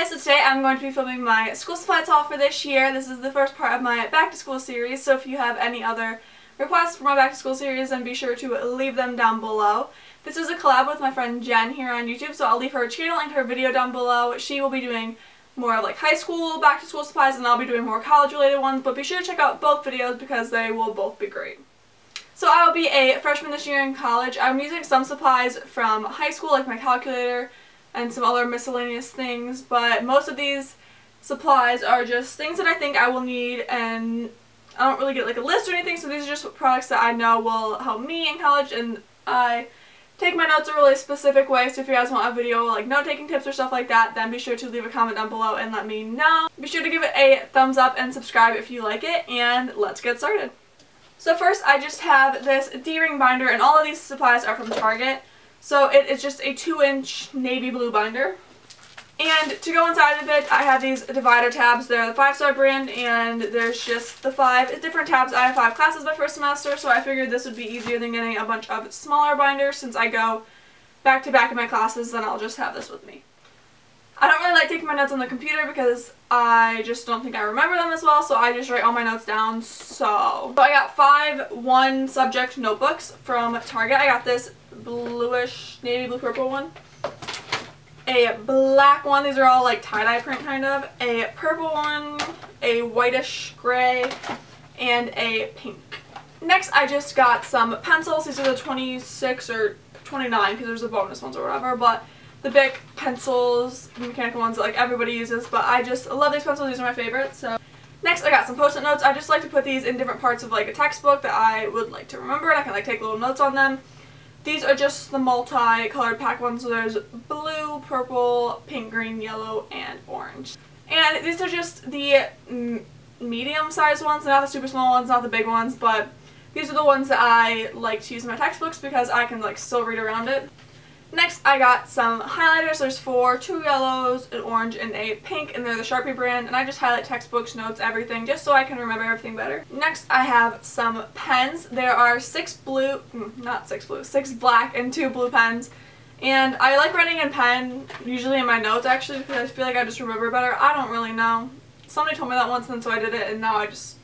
Hi, so today I'm going to be filming my school supplies haul for this year. This is the first part of my back to school series, so if you have any other requests for my back to school series, then be sure to leave them down below. This is a collab with my friend Jenn here on YouTube, so I'll leave her channel and her video down below. She will be doing more of like high school back to school supplies and I'll be doing more college related ones, but be sure to check out both videos because they will both be great. So I will be a freshman this year in college. I'm using some supplies from high school like my calculator, and some other miscellaneous things, but most of these supplies are just things that I think I will need and I don't really get like a list or anything, so these are just products that I know will help me in college and I take my notes a really specific way, so if you guys want a video like note-taking tips or stuff like that, then be sure to leave a comment down below and let me know. Be sure to give it a thumbs up and subscribe if you like it, and let's get started. So first I just have this D-ring binder, and all of these supplies are from Target. So it is just a 2 inch navy blue binder. And to go inside of it, I have these divider tabs. They're the 5 star brand and there's just the five different tabs. I have five classes my first semester, so I figured this would be easier than getting a bunch of smaller binders since I go back to back in my classes, then I'll just have this with me. Taking my notes on the computer because I just don't think I remember them as well, so I just write all my notes down. So, so I got five one subject notebooks from Target. I got this bluish, navy blue purple one. A black one, these are all like tie-dye print kind of. A purple one, a whitish gray, and a pink. Next I just got some pencils. These are the 26 or 29 because there's the bonus ones or whatever, but the big pencils, mechanical ones that like everybody uses, but I just love these pencils. These are my favorites. So Next, I got some post-it notes. I just like to put these in different parts of like a textbook that I would like to remember and I can like take little notes on them. These are just the multi-colored pack ones, so there's blue, purple, pink, green, yellow, and orange. And these are just the medium-sized ones, not the super small ones, not the big ones, but these are the ones that I like to use in my textbooks because I can like still read around it. Next, I got some highlighters. There's four, two yellows, an orange, and a pink, and they're the Sharpie brand, and I just highlight textbooks, notes, everything, just so I can remember everything better. Next, I have some pens. There are six blue, hmm, not six blue, six black and two blue pens, and I like writing in pen, usually in my notes, actually, because I feel like I just remember better. I don't really know. Somebody told me that once, and so I did it, and now I just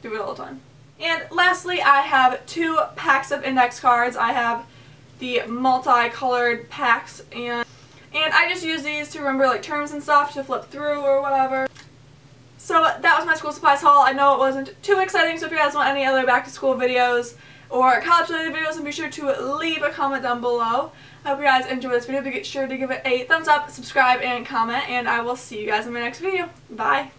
do it all the time. And lastly, I have two packs of index cards. I have the multicolored packs and and I just use these to remember like terms and stuff to flip through or whatever. So that was my school supplies haul. I know it wasn't too exciting, so if you guys want any other back to school videos or college related videos, then be sure to leave a comment down below. I hope you guys enjoyed this video. Be sure to give it a thumbs up, subscribe, and comment, and I will see you guys in my next video. Bye!